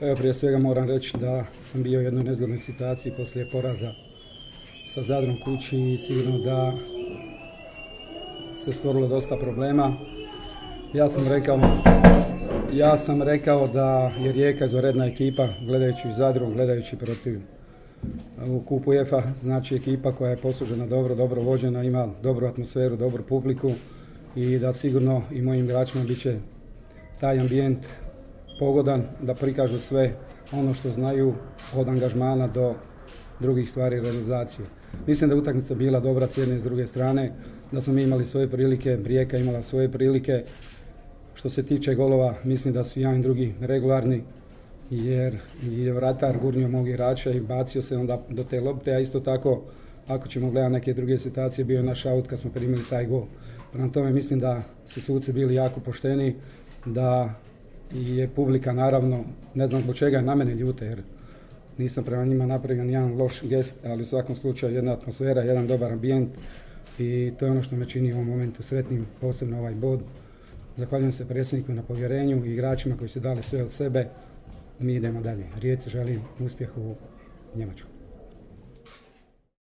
Evo prije svega moram reći da sam bio u jednoj nezgodnoj situaciji poslije poraza sa Zadrom kući i sigurno da se stvorilo dosta problema. Ja sam rekao, ja sam rekao da je Rijeka izvanredna ekipa, gledajući u Zadru, gledajući protiv u kupu UEFA, znači ekipa koja je poslužena dobro, dobro vođena, ima dobru atmosferu, dobru publiku i da sigurno i mojim igračima bit će taj ambijent pogodan da prikažu sve ono što znaju od angažmana do drugih stvari realizacije. Mislim da je utakmica bila dobra s jedne i s druge strane, da smo mi imali svoje prilike, Rijeka imala svoje prilike. Što se tiče golova, mislim da su jedan i drugi regularni, jer je vratar gurnio mog igrača i bacio se onda do te lopte, a isto tako, ako ćemo gledati neke druge situacije, bio je naš aut kad smo primili taj gol. Prema tome mislim da su suci bili jako pošteni, da je publika naravno, ne znam zbog čega je na mene ljute, jer nisam prema njima napravio ni jedan loš gest, ali u svakom slučaju jedna atmosfera, jedan dobar ambijent i to je ono što me čini u ovom momentu sretnim, posebno ovaj bod. Zahvaljujem se predsjedniku na povjerenju i igračima koji su dali sve od sebe. Mi idemo dalje. Rijeci želim uspjeh u Njemačku.